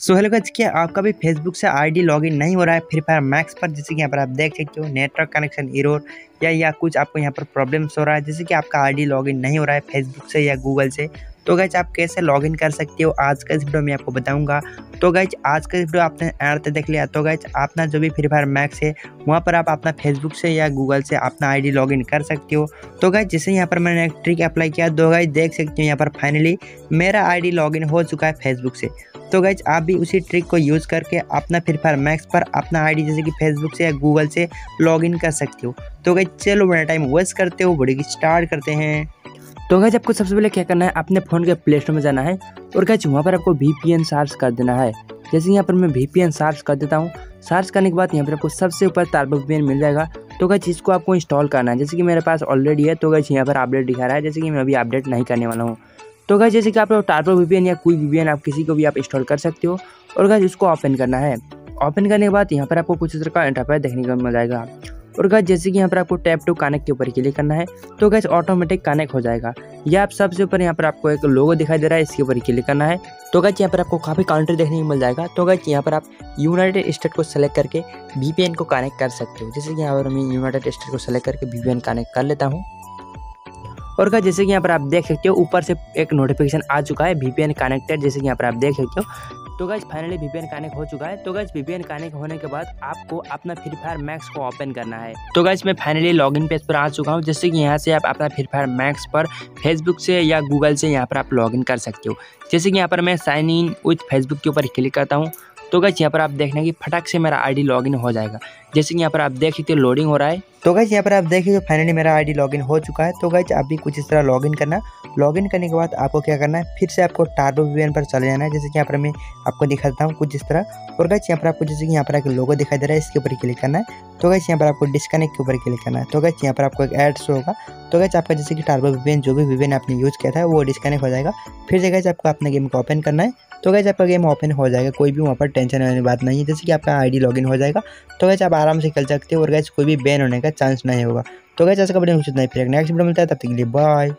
So hello guys, क्या आपका भी फेसबुक से आईडी लॉगिन नहीं हो रहा है? फ्री फायर मैक्स पर, जैसे कि यहाँ पर आप देख सकते हो नेटवर्क कनेक्शन इरोर या या कुछ आपको यहाँ पर प्रॉब्लम्स हो रहा है, जैसे कि आपका आईडी लॉगिन नहीं हो रहा है फेसबुक से या गूगल से तो गैच आप कैसे लॉगिन कर सकते हो आज का इस वीडियो में आपको बताऊँगा। तो गैच आज का वीडियो आपने एंड देख लिया। तो गैच अपना जो भी फ्री फायर मैक्स है, वहाँ पर आप अपना फेसबुक से या गूगल से अपना आईडी लॉगिन कर सकते हो। तो गैच जैसे यहाँ पर मैंने एक ट्रिक अप्लाई किया तो गैच देख सकते हो यहाँ पर फाइनली मेरा आई लॉगिन हो चुका है फेसबुक से। तो गैच आप भी उसी ट्रिक को यूज़ करके अपना फ्री फायर मैक्स पर अपना आईडी जैसे कि फेसबुक से या गूगल से लॉगिन कर सकते हो। तो गैच चलो बड़ा टाइम वेस्ट करते हो बड़ी स्टार्ट करते हैं। तो गैज आपको सबसे पहले क्या करना है अपने फ़ोन के प्ले स्टोर में जाना है और गैज वहाँ पर आपको वी पी एन सार्च कर देना है। जैसे यहाँ पर मैं वी पी एन सार्च कर देता हूँ। सार्च करने के बाद यहाँ पर आपको सबसे ऊपर तारबो वी मिल जाएगा। तो गैस इसको आपको इंस्टॉल करना है। जैसे कि मेरे पास ऑलरेडी है तो गैस यहाँ पर अपडेट दिखा रहा है। जैसे कि मैं अभी अपडेट नहीं करने वाला हूँ। तो गैस जैसे कि आप टार्बो वी या कोई वी आप किसी को भी आप इंस्टॉल कर सकते हो। और गैस उसको ओपन करना है। ओपन करने के बाद यहाँ पर आपको कुछ तरह का इंटरफेस देखने को मिल जाएगा। और गैस जैसे कि यहाँ पर आपको टैप टू कनेक्ट के ऊपर क्लिक करना है तो गैस ऑटोमेटिक कनेक्ट हो जाएगा। या आप सबसे ऊपर यहाँ पर आपको एक लोगो दिखाई दे रहा है, इसके ऊपर क्लिक करना है। तो गैस यहाँ पर आपको काफ़ी काउंट्री देखने को मिल जाएगा। तो गैस यहाँ पर आप यूनाइटेड स्टेट को सेलेक्ट करके वीपीएन को कनेक्ट कर सकते हो। जैसे कि यहाँ पर मैं यूनाइटेड स्टेट को सेलेक्ट करके वीपीएन कनेक्ट कर लेता हूँ। और क्या जैसे कि यहाँ पर आप देख सकते हो, ऊपर से एक नोटिफिकेशन आ चुका है वी कनेक्टेड जैसे कि यहाँ पर आप देख सकते हो तो गैस फाइनली वीपीएन कनेक्ट हो चुका है। तो गैस वीपीएन कनेक्ट होने के बाद आपको अपना फ्री फायर मैक्स को ओपन करना है। तो गाइज़ मैं फाइनली लॉगिन पेज पर आ चुका हूँ जैसे कि यहाँ से आप अपना फ्री फायर मैक्स पर फेसबुक से या गूगल से यहाँ पर आप लॉगिन कर सकते हो। जैसे कि यहाँ पर मैं साइन इन विथ फेसबुक के ऊपर क्लिक करता हूँ। तो गैस यहाँ पर आप देखना कि फटाक से मेरा आईडी लॉगिन हो जाएगा। जैसे कि यहाँ पर आप देख सकते हो लोडिंग हो रहा है। तो गैस यहाँ पर आप देखिए तो फाइनली मेरा आईडी लॉगिन हो चुका है। तो गैस आप भी कुछ इस तरह लॉगिन करना। लॉगिन करने के बाद आपको क्या करना है? फिर से आपको टार्बो वी पर चले जाना है। जैसे कि यहाँ पर मैं आपको दिखाता हूँ कुछ इस तरह। और गैस यहाँ पर आपको जैसे कि यहाँ पर एक लोगो दिखाई दे रहा है, इसके ऊपर क्लिक करना है। तो गैस यहाँ पर आपको डिस्कनेक्ट के ऊपर क्लिक करना है। तो गैस यहाँ पर आपको एक एड शो होगा। तो गैस आपका जैसे कि टार्बो वी जो भी वी आपने यूज़ किया था, वो डिस्कनेक्ट हो जाएगा। फिर से गैस आपको अपने गेम को ओपन करना है। तो गैस आपका गेम ओपन हो जाएगा। कोई भी वहाँ पर टेंशन वाली बात नहीं है, जैसे कि आपका आईडी लॉगिन हो जाएगा तो गैस आप आराम से खेल सकते हो और गैस कोई भी बैन होने का चांस नहीं होगा। तो गैस ऐसा कभी नहीं फिर नेक्स्ट वीडियो मिलता है, तब तक के लिए बाय